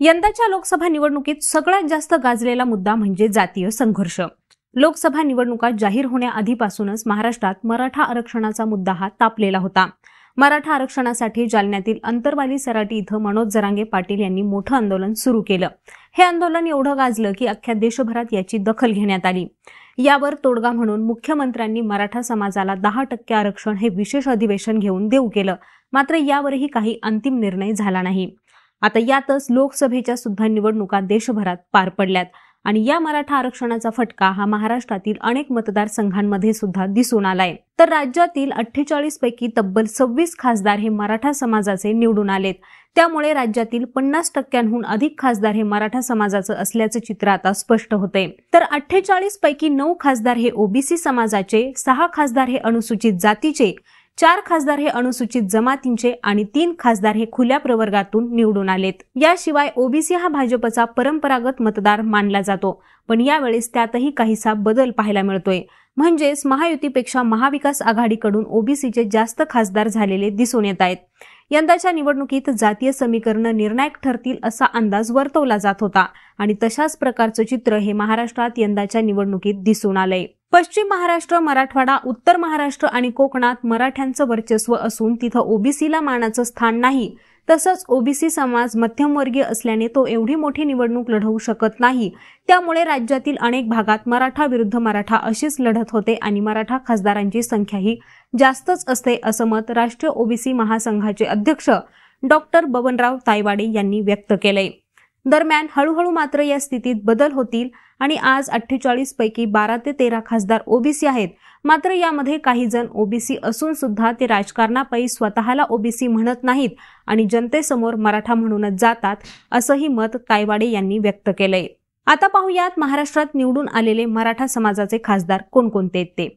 यंदाच्या लोकसभा निवडणुकीत सगळ्यात जास्त गाजलेला मुद्दा म्हणजे जातीय संघर्ष. लोकसभा निवडणुका जाहीर होण्याआधीपासूनच महाराष्ट्रात मराठा आरक्षणाचा मुद्दा हा तापलेला होता. मराठा आरक्षणासाठी जालन्यातील अंतरवाली सराटी इथं मनोज जरांगे पाटील यांनी मोठं आंदोलन सुरू केलं. हे आंदोलन एवढं गाजलं की अख्ख्या देशभरात याची दखल घेण्यात आली. यावर तोडगा म्हणून मुख्यमंत्र्यांनी मराठा समाजाला दहा टक्के आरक्षण हे विशेष अधिवेशन घेऊन देऊ केलं. मात्र यावरही काही अंतिम निर्णय झाला नाही. आता यातच लोकसभेच्या सुद्धा निवडणुका देशभरात पार पडल्यात. आणि या मराठा आरक्षणाचा फटका हा महाराष्ट्रातील अनेक मतदारसंघांमध्ये सुद्धा दिसून आलाय. तर राज्यातील अठ्ठेचाळीस पैकी तब्बल सव्वीस खासदार हे मराठा समाजाचे निवडून आलेत. त्यामुळे राज्यातील पन्नास टक्क्यांहून अधिक खासदार हे मराठा समाजाचं असल्याचं चित्र आता स्पष्ट होते तर अठ्ठेचाळीस पैकी नऊ खासदार हे ओबीसी समाजाचे सहा खासदार हे अनुसूचित जातीचे चार खासदार हे अनुसूचित जमातींचे आणि तीन खासदार हे खुल्या प्रवर्गातून निवडून आलेत. याशिवाय ओबीसी हा भाजपचा परंपरागत मतदार मानला जातो पण यावेळेस त्यातही काहीसा बदल पाहायला मिळतोय. म्हणजेच महायुतीपेक्षा महाविकास आघाडीकडून ओबीसीचे जास्त खासदार झालेले दिसून येत आहेत. यंदाच्या निवडणुकीत जातीय समीकरणं निर्णायक ठरतील असा अंदाज वर्तवला जात होता आणि तशाच प्रकारचं चित्र हे महाराष्ट्रात यंदाच्या निवडणुकीत दिसून आलंय. पश्चिम महाराष्ट्र मराठवाडा उत्तर महाराष्ट्र आणि कोकणात मराठ्यांचं वर्चस्व असून तिथं ओबीसीला मानाचं स्थान नाही. तसंच ओबीसी समाज मध्यमवर्गीय असल्याने तो एवढी मोठी निवडणूक लढवू शकत नाही. त्यामुळे राज्यातील अनेक भागात मराठा विरुद्ध मराठा अशीच लढत होते आणि मराठा खासदारांची संख्याही जास्तच असते असं मत राष्ट्रीय ओबीसी महासंघाचे अध्यक्ष डॉक्टर बबनराव तायवाडे यांनी व्यक्त केलंय. दरम्यान हळूहळू मात्र या स्थितीत बदल होतील आणि आज अठ्ठेचाळीस पैकी बारा ते तेरा खासदार ओबीसी आहेत. मात्र यामध्ये काही जण ओबीसी असून सुद्धा ते राजकारणापायी स्वतःला ओबीसी म्हणत नाहीत आणि जनतेसमोर मराठा म्हणूनच जातात असंही मत तायवाडे यांनी व्यक्त केलंय. आता पाहूयात महाराष्ट्रात निवडून आलेले मराठा समाजाचे खासदार कोणकोणते आहेत ते.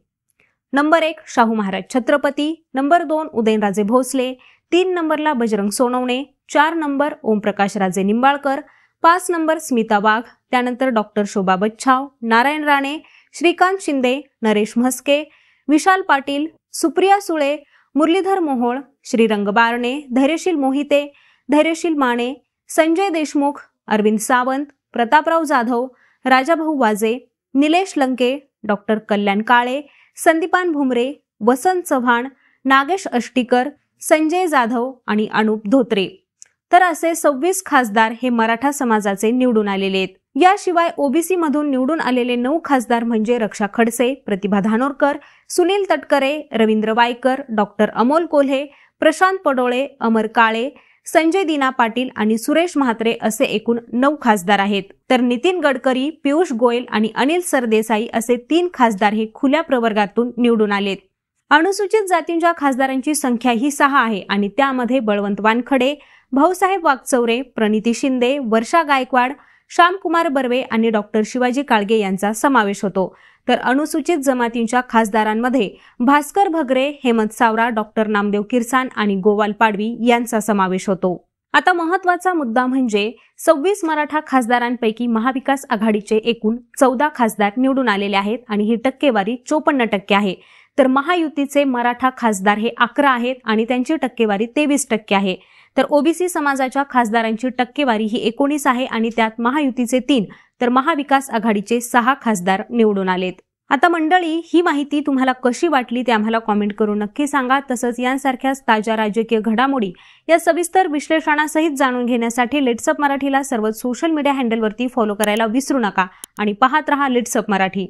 नंबर एक शाहू महाराज छत्रपती. नंबर दोन उदयनराजे भोसले. तीन नंबरला बजरंग सोनवणे. चार नंबर ओमप्रकाश राजे निंबाळकर. पाच नंबर स्मिता वाघ त्यानंतर डॉक्टर शोभा बच्छाव नारायण राणे श्रीकांत शिंदे नरेश म्हस्के विशाल पाटील सुप्रिया सुळे मुरलीधर मोहोळ श्रीरंग बारणे धैर्यशील मोहिते धैर्यशील माने संजय देशमुख अरविंद सावंत प्रतापराव जाधव राजाभाऊ वाजे निलेश लंके डॉक्टर कल्याण काळे संदीपान भुमरे वसंत चव्हाण नागेश अष्टीकर संजय जाधव आणि अनुप धोत्रे. तर असे सव्वीस खासदार हे मराठा समाजाचे निवडून आलेले आहेत. याशिवाय ओबीसी मधून निवडून आलेले नऊ खासदार म्हणजे रक्षा खडसे प्रतिभा धानोरकर सुनील तटकरे रवींद्र वायकर डॉक्टर अमोल कोल्हे प्रशांत पडोळे अमर काळे संजय दिना पाटील आणि सुरेश म्हात्रे असे एकूण नऊ खासदार आहेत. तर नितीन गडकरी पियुष गोयल आणि अनिल सरदेसाई असे तीन खासदार हे खुल्या प्रवर्गातून निवडून आलेत. अनुसूचित जातींच्या खासदारांची संख्या ही सहा आहे आणि त्यामध्ये बळवंत वानखडे भाऊसाहेब वागचौरे प्रणिती शिंदे वर्षा गायकवाड श्यामकुमार बर्वे आणि डॉक्टर शिवाजी काळगे यांचा समावेश होतो. तर अनुसूचित जमातींच्या खासदारांमध्ये भास्कर भगरे हेमंत सावरा डॉक्टर नामदेव किरसान आणि गोवाल पाडवी यांचा समावेश होतो. आता महत्त्वाचा मुद्दा म्हणजे सव्वीस मराठा खासदारांपैकी महाविकास आघाडीचे एकूण चौदा खासदार निवडून आलेले आहेत आणि ही टक्केवारी चोपन्न टक्के आहे. तर महायुतीचे मराठा खासदार हे अकरा आहेत आणि त्यांची टक्केवारी तेवीस टक्के आहे. तर ओबीसी समाजाच्या खासदारांची टक्केवारी ही एकोणीस आहे आणि त्यात महायुतीचे तीन तर महाविकास आघाडीचे सहा खासदार निवडून आलेत. आता मंडळी ही माहिती तुम्हाला कशी वाटली ते आम्हाला कॉमेंट करून नक्की सांगा. तसंच यांसारख्याच ताज्या राजकीय घडामोडी या सविस्तर विश्लेषणासहित जाणून घेण्यासाठी लेट्सअप मराठीला सर्व सोशल मीडिया हँडलवरती फॉलो करायला विसरू नका आणि पाहत रहा लेट्सअप मराठी.